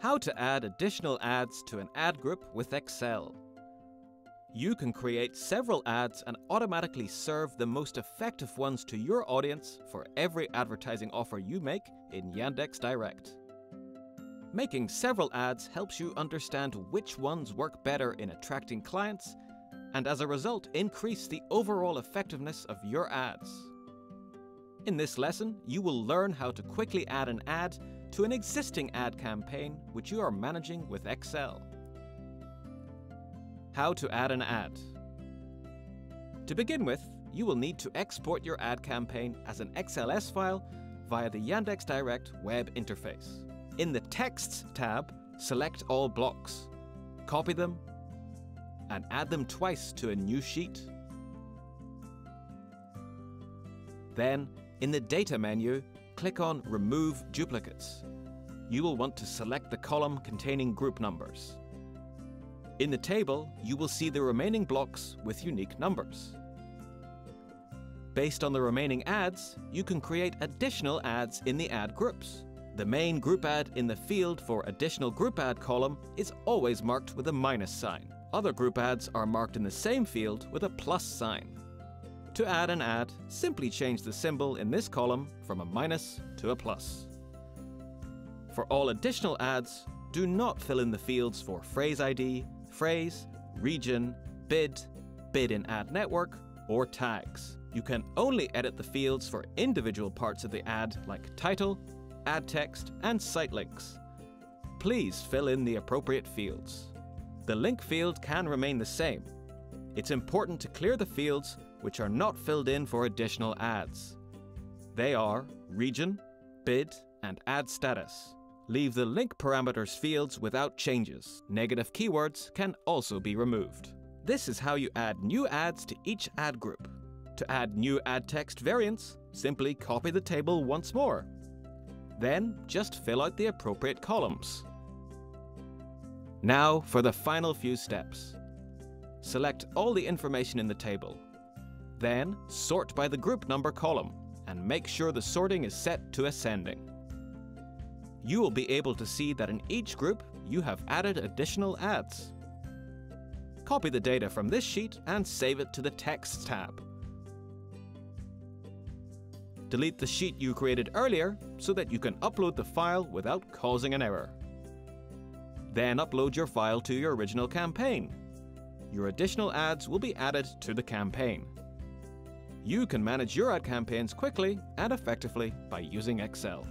How to add additional ads to an ad group with Excel. You can create several ads and automatically serve the most effective ones to your audience for every advertising offer you make in Yandex Direct. Making several ads helps you understand which ones work better in attracting clients and as a result increase the overall effectiveness of your ads. In this lesson, you will learn how to quickly add an ad to an existing ad campaign which you are managing with Excel. How to add an ad. To begin with, you will need to export your ad campaign as an XLS file via the Yandex Direct web interface. In the Texts tab, select all blocks, copy them, and add them twice to a new sheet. Then, in the Data menu, click on Remove Duplicates. You will want to select the column containing group numbers. In the table, you will see the remaining blocks with unique numbers. Based on the remaining ads, you can create additional ads in the ad groups. The main group ad in the field for additional group ad column is always marked with a minus sign. Other group ads are marked in the same field with a plus sign. To add an ad, simply change the symbol in this column from a minus to a plus. For all additional ads, do not fill in the fields for phrase ID, phrase, region, bid, bid in ad network, or tags. You can only edit the fields for individual parts of the ad like title, ad text, and site links. Please fill in the appropriate fields. The link field can remain the same. It's important to clear the fields which are not filled in for additional ads. They are region, bid, and ad status. Leave the link parameters fields without changes. Negative keywords can also be removed. This is how you add new ads to each ad group. To add new ad text variants, simply copy the table once more. Then just fill out the appropriate columns. Now for the final few steps. Select all the information in the table. Then sort by the group number column and make sure the sorting is set to ascending. You will be able to see that in each group you have added additional ads. Copy the data from this sheet and save it to the Text tab. Delete the sheet you created earlier so that you can upload the file without causing an error. Then upload your file to your original campaign. Your additional ads will be added to the campaign. You can manage your ad campaigns quickly and effectively by using Excel.